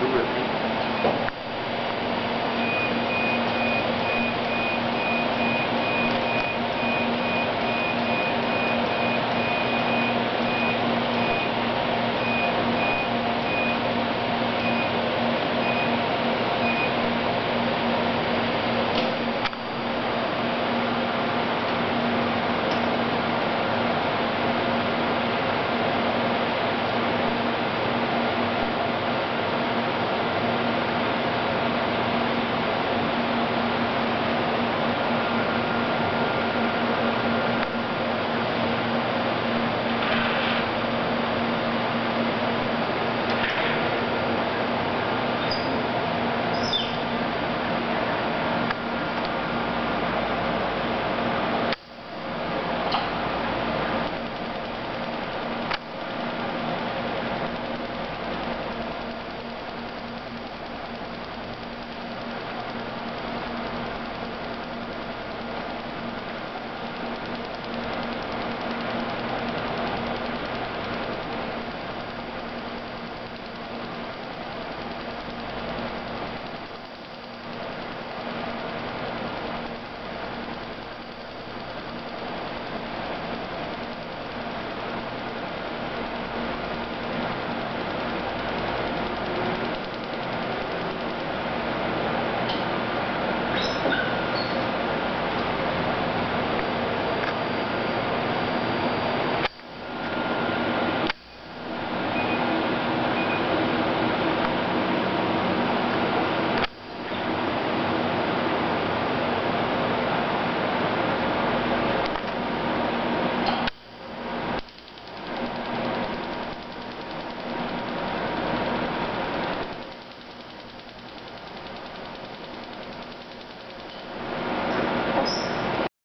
对不对？